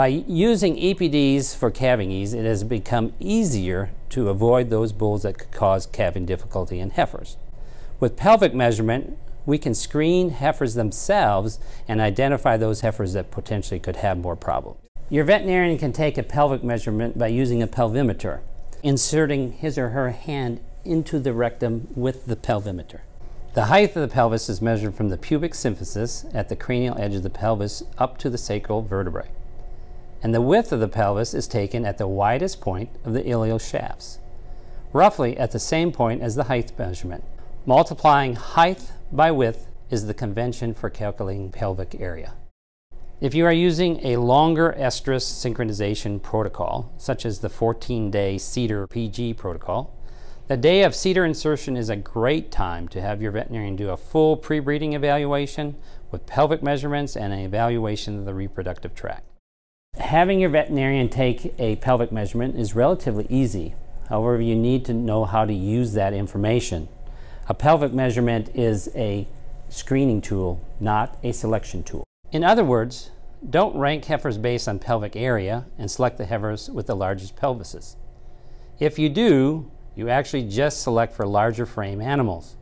By using EPDs for calving ease, it has become easier to avoid those bulls that could cause calving difficulty in heifers. With pelvic measurement, we can screen heifers themselves and identify those heifers that potentially could have more problems. Your veterinarian can take a pelvic measurement by using a pelvimeter, inserting his or her hand into the rectum with the pelvimeter. The height of the pelvis is measured from the pubic symphysis at the cranial edge of the pelvis up to the sacral vertebrae. And the width of the pelvis is taken at the widest point of the iliac shafts, roughly at the same point as the height measurement. Multiplying height by width is the convention for calculating pelvic area. If you are using a longer estrus synchronization protocol, such as the 14-day CIDR PG protocol, the day of CIDR insertion is a great time to have your veterinarian do a full pre-breeding evaluation with pelvic measurements and an evaluation of the reproductive tract. Having your veterinarian take a pelvic measurement is relatively easy. However, you need to know how to use that information. A pelvic measurement is a screening tool, not a selection tool. In other words, don't rank heifers based on pelvic area and select the heifers with the largest pelvises. If you do, you actually just select for larger frame animals.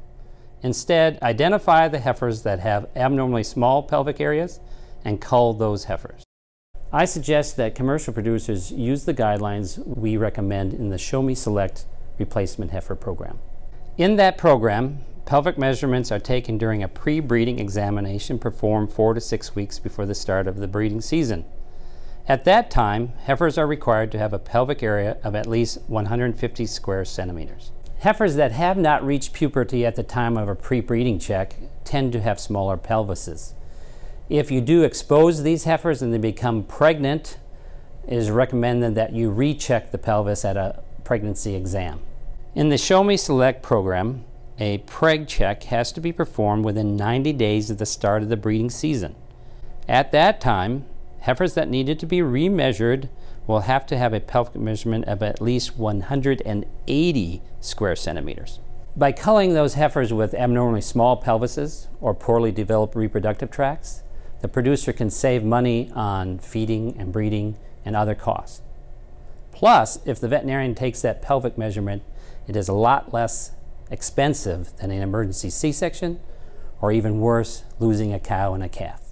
Instead, identify the heifers that have abnormally small pelvic areas and cull those heifers. I suggest that commercial producers use the guidelines we recommend in the Show Me Select replacement heifer program. In that program, pelvic measurements are taken during a pre-breeding examination performed four to six weeks before the start of the breeding season. At that time, heifers are required to have a pelvic area of at least 150 square centimeters. Heifers that have not reached puberty at the time of a pre-breeding check tend to have smaller pelvises. If you do expose these heifers and they become pregnant, it is recommended that you recheck the pelvis at a pregnancy exam. In the Show Me Select program, a preg check has to be performed within 90 days of the start of the breeding season. At that time, Heifers that needed to be remeasured will have to have a pelvic measurement of at least 180 square centimeters. By culling those heifers with abnormally small pelvises or poorly developed reproductive tracts, the producer can save money on feeding and breeding and other costs. Plus, if the veterinarian takes that pelvic measurement, it is a lot less expensive than an emergency C-section, or even worse, losing a cow and a calf.